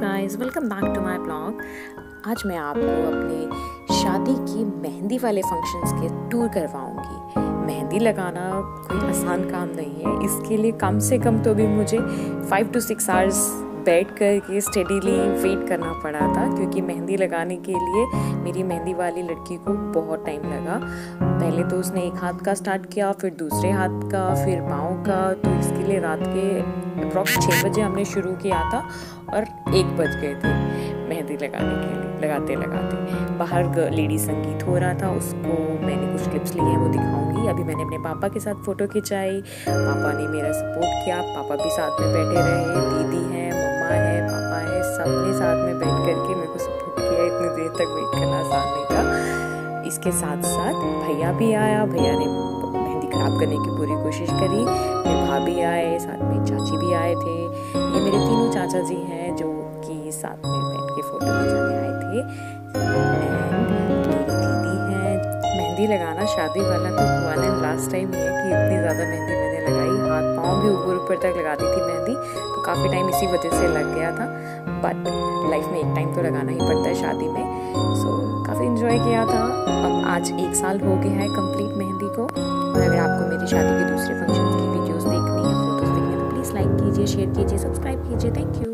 Guys welcome back to my blog आज मैं आपको अपने शादी की मेहंदी वाले फ़ंक्शंस के टूर करवाऊँगी। मेहंदी लगाना कोई आसान काम नहीं है। इसके लिए कम से कम तो भी मुझे फाइव टू सिक्स आवर्स बैठ कर के स्टडीली वेट करना पड़ा था, क्योंकि मेहंदी लगाने के लिए मेरी मेहंदी वाली लड़की को बहुत टाइम लगा। पहले तो उसने एक हाथ का स्टार्ट किया, फिर दूसरे हाथ का, फिर पाँव का तो इसके लिए रात के अप्रॉक्स छः बजे हमने शुरू किया था और एक बज गए थे मेहंदी लगाने के लिए, लगाते लगाते। बाहर लेडी संगीत हो रहा था, उसको मैंने कुछ क्लिप्स लिए हैं, वो दिखाऊँगी। अभी मैंने अपने पापा के साथ फ़ोटो खिंचाई, पापा ने मेरा सपोर्ट किया, पापा भी साथ में बैठे रहे, दीदी हैं बैठ करके मेरे को सपोर्ट किया इतनी देर तक वेट करना आसान नहीं था। इसके साथ साथ भैया भी आया, भैया ने मेहंदी खराब करने की पूरी कोशिश करी। मेरे भाभी आए, साथ में चाची भी आए थे। ये मेरे तीनों चाचा जी हैं जो कि साथ में बैठ के फ़ोटो खिंचाने आए थे। मेहंदी लगाना शादी वाला तो हुआ लास्ट टाइम ये कि इतनी ज़्यादा मेहंदी मैंने लगाई। हाथ पाँव भी ऊपर ऊपर तक लगाती थी मेहंदी तो काफ़ी टाइम इसी वजह से लग गया था। बट लाइफ में एक टाइम तो लगाना ही पड़ता है शादी में। सो so, काफ़ी इन्जॉय किया था। अब आज एक साल हो गया है कंप्लीट मेहंदी को। और अगर आपको मेरी शादी के दूसरे फ़ंक्शन की वीडियोज़ देखनी है फ़ोटोज़ देखनी है तो प्लीज़ लाइक कीजिए शेयर कीजिए सब्सक्राइब कीजिए। Thank you